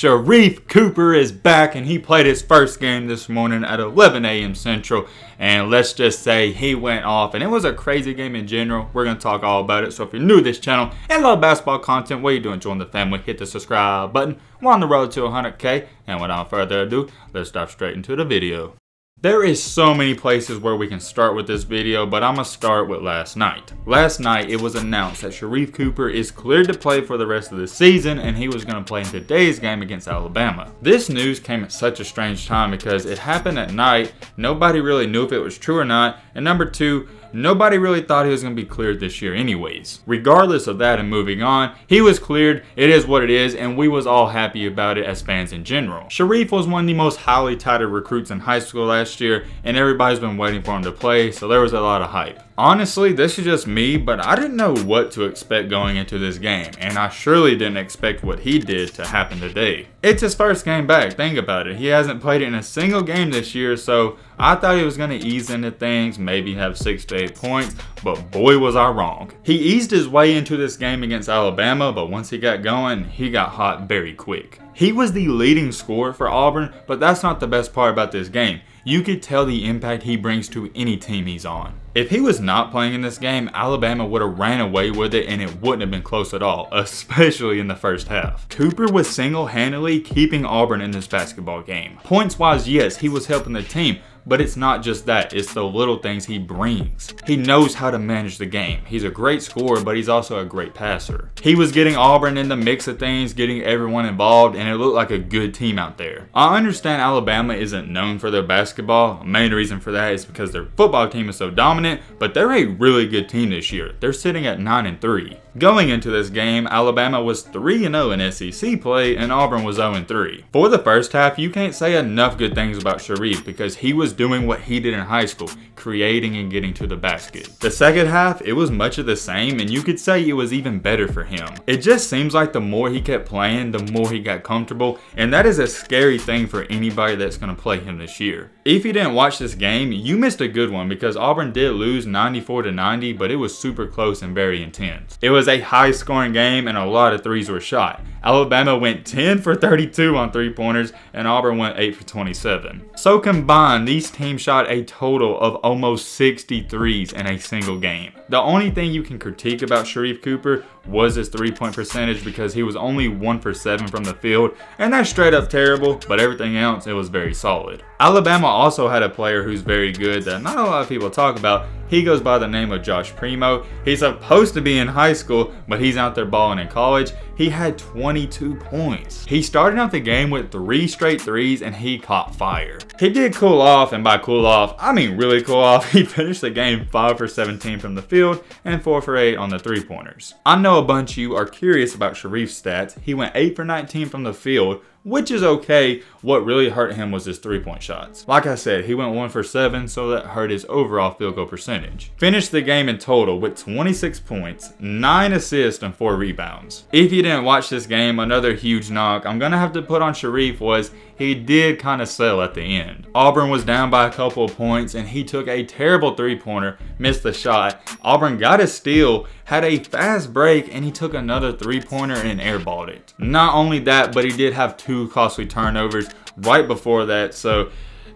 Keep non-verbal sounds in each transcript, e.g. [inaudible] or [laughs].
Sharife Cooper is back and he played his first game this morning at 11 a.m. Central. And let's just say he went off and it was a crazy game in general. We're going to talk all about it. So if you're new to this channel and love basketball content, what you doing? Join the family, hit the subscribe button. We're on the road to 100K. And without further ado, let's dive straight into the video. There is so many places where we can start with this video, but I'm gonna start with last night. Last night, it was announced that Sharife Cooper is cleared to play for the rest of the season and he was gonna play in today's game against Alabama. This news came at such a strange time because it happened at night, nobody really knew if it was true or not, and number two, nobody really thought he was going to be cleared this year anyways. Regardless of that and moving on, he was cleared, it is what it is, and we was all happy about it as fans in general. Sharife was one of the most highly touted recruits in high school last year, and everybody's been waiting for him to play, so there was a lot of hype. Honestly, this is just me, but I didn't know what to expect going into this game, and I surely didn't expect what he did to happen today. It's his first game back, think about it. He hasn't played in a single game this year, so I thought he was going to ease into things, maybe have 6 to 8 points, but boy was I wrong. He eased his way into this game against Alabama, but once he got going, he got hot very quick. He was the leading scorer for Auburn, but that's not the best part about this game. You could tell the impact he brings to any team he's on. If he was not playing in this game, Alabama would have ran away with it and it wouldn't have been close at all, especially in the first half. Cooper was single-handedly keeping Auburn in this basketball game. Points-wise, yes, he was helping the team, but it's not just that, it's the little things he brings. He knows how to manage the game. He's a great scorer, but he's also a great passer. He was getting Auburn in the mix of things, getting everyone involved, and it looked like a good team out there. I understand Alabama isn't known for their basketball. Main reason for that is because their football team is so dominant, but they're a really good team this year. They're sitting at 9 and 3. Going into this game, Alabama was 3-0 in SEC play and Auburn was 0-3. For the first half, you can't say enough good things about Sharife because he was doing what he did in high school, creating and getting to the basket. The second half, it was much of the same and you could say it was even better for him. It just seems like the more he kept playing, the more he got comfortable and that is a scary thing for anybody that's going to play him this year. If you didn't watch this game, you missed a good one because Auburn did lose 94 to 90, but it was super close and very intense. It was was a high scoring game and a lot of threes were shot. Alabama went 10 for 32 on three pointers and Auburn went 8 for 27. So combined, these teams shot a total of almost 60 threes in a single game. The only thing you can critique about Sharife Cooper was his three point percentage because he was only 1 for 7 from the field, and that's straight up terrible, but everything else, it was very solid. Alabama also had a player who's very good that not a lot of people talk about. He goes by the name of Josh Primo. He's supposed to be in high school, but he's out there balling in college. He had 22 points. He started out the game with three straight threes and he caught fire. He did cool off, and by cool off, I mean really cool off. [laughs] He finished the game 5 for 17 from the field and 4 for 8 on the three pointers. I know a bunch of you are curious about Sharife's stats. He went 8 for 19 from the field which is okay. What really hurt him was his three-point shots. Like I said, he went 1 for 7, so that hurt his overall field goal percentage. Finished the game in total with 26 points, 9 assists, and 4 rebounds. If you didn't watch this game, another huge knock I'm gonna have to put on Sharife was he did kind of sell at the end. Auburn was down by a couple of points and he took a terrible three-pointer, missed the shot. Auburn got a steal, had a fast break, and he took another three-pointer and airballed it. Not only that, but he did have two costly turnovers right before that, so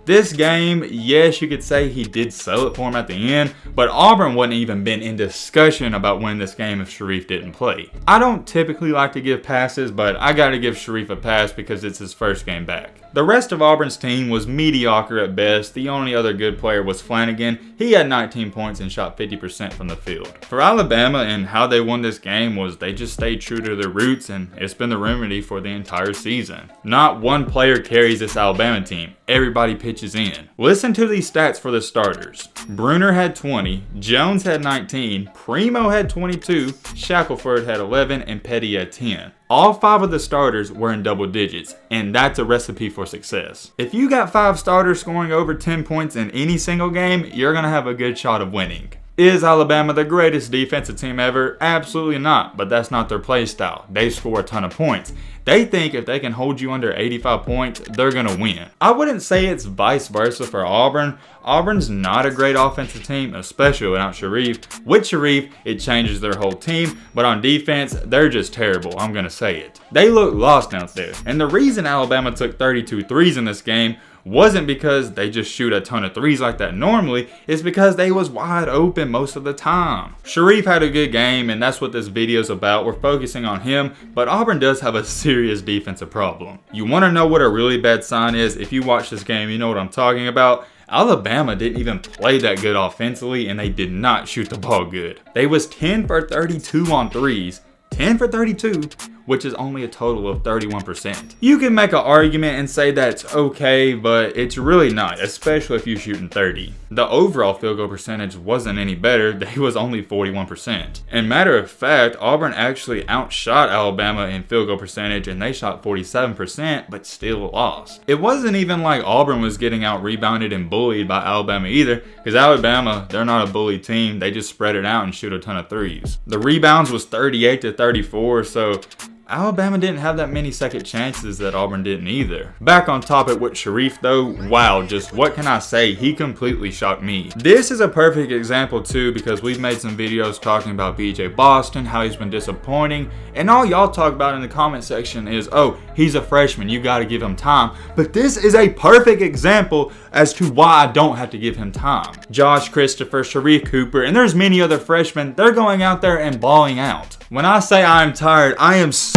this game, yes, you could say he did sell it for him at the end, but Auburn wouldn't even been in discussion about winning this game if Sharife didn't play. I don't typically like to give passes, but I gotta give Sharife a pass because it's his first game back. The rest of Auburn's team was mediocre at best. The only other good player was Flanigan. He had 19 points and shot 50% from the field. For Alabama and how they won this game was they just stayed true to their roots and it's been the remedy for the entire season. Not one player carries this Alabama team. Everybody pitches in. Listen to these stats for the starters. Bruner had 20, Jones had 19, Primo had 22, Shackelford had 11, and Petty had 10. All five of the starters were in double digits, and that's a recipe for success. If you got five starters scoring over 10 points in any single game, you're to have a good shot of winning. Is Alabama the greatest defensive team ever? Absolutely not, but that's not their play style. They score a ton of points. They think if they can hold you under 85 points, they're going to win. I wouldn't say it's vice versa for Auburn. Auburn's not a great offensive team, especially without Sharife. With Sharife, it changes their whole team, but on defense, they're just terrible, I'm going to say it. They look lost out there, and the reason Alabama took 32 threes in this game wasn't because they just shoot a ton of threes like that normally, it's because they was wide open most of the time. Sharife had a good game and that's what this video is about. We're focusing on him, but Auburn does have a serious defensive problem. You want to know what a really bad sign is? If you watch this game, you know what I'm talking about. Alabama didn't even play that good offensively and they did not shoot the ball good. They was 10 for 32 on threes, 10 for 32, which is only a total of 31%. You can make an argument and say that's okay, but it's really not, especially if you're shooting 30. The overall field goal percentage wasn't any better, [laughs] they was only 41%. And matter of fact, Auburn actually outshot Alabama in field goal percentage and they shot 47%, but still lost. It wasn't even like Auburn was getting out rebounded and bullied by Alabama either, because Alabama, they're not a bully team, they just spread it out and shoot a ton of threes. The rebounds was 38 to 34, so Alabama didn't have that many second chances that Auburn didn't either. Back on topic with Sharife though, wow, just what can I say? He completely shocked me. This is a perfect example too because we've made some videos talking about BJ Boston, how he's been disappointing, and all y'all talk about in the comment section is, oh, he's a freshman, you gotta give him time. But this is a perfect example as to why I don't have to give him time. Josh Christopher, Sharife Cooper, and there's many other freshmen, they're going out there and balling out. When I say I'm tired, I am so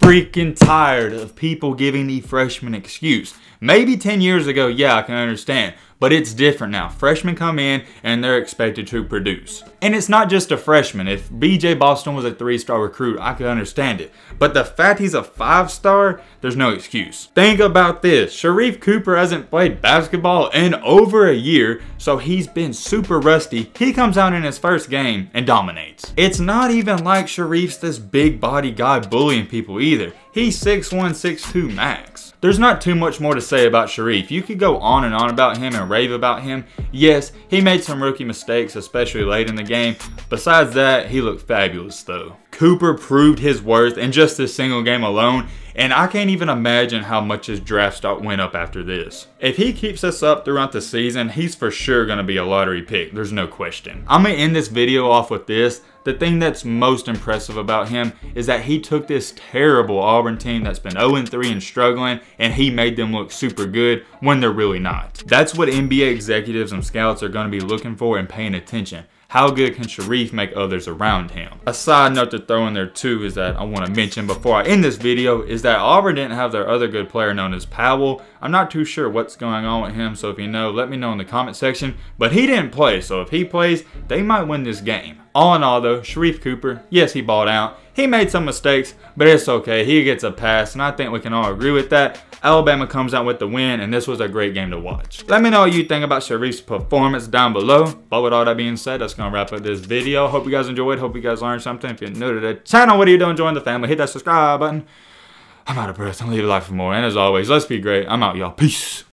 freaking tired of people giving the freshman excuse. Maybe 10 years ago, yeah, I can understand. But it's different now. Freshmen come in and they're expected to produce. And it's not just a freshman. If BJ Boston was a three-star recruit, I could understand it. But the fact he's a five-star, there's no excuse. Think about this. Sharife Cooper hasn't played basketball in over a year, so he's been super rusty. He comes out in his first game and dominates. It's not even like Sharife's this big body guy bullying people either. He's 6'1", 6'2", max. There's not too much more to say about Sharife. You could go on and on about him and rave about him. Yes, he made some rookie mistakes, especially late in the game. Besides that, he looked fabulous though. Cooper proved his worth in just this single game alone, and I can't even imagine how much his draft stock went up after this. If he keeps us up throughout the season, he's for sure going to be a lottery pick, there's no question. I'm going to end this video off with this. The thing that's most impressive about him is that he took this terrible Auburn team that's been 0-3 and struggling and he made them look super good when they're really not. That's what NBA executives and scouts are going to be looking for and paying attention. How good can Sharife make others around him? A side note to throw in there too is that I want to mention before I end this video is that Auburn didn't have their other good player known as Powell. I'm not too sure what's going on with him, so if you know, let me know in the comment section. But he didn't play, so if he plays, they might win this game. All in all though, Sharife Cooper, yes he balled out. He made some mistakes, but it's okay. He gets a pass, and I think we can all agree with that. Alabama comes out with the win, and this was a great game to watch. Let me know what you think about Sharife's performance down below. But with all that being said, that's going to wrap up this video. Hope you guys enjoyed. Hope you guys learned something. If you're new to the channel, what are you doing? Join the family. Hit that subscribe button. I'm out of breath. Leave a like for more. And as always, let's be great. I'm out, y'all. Peace.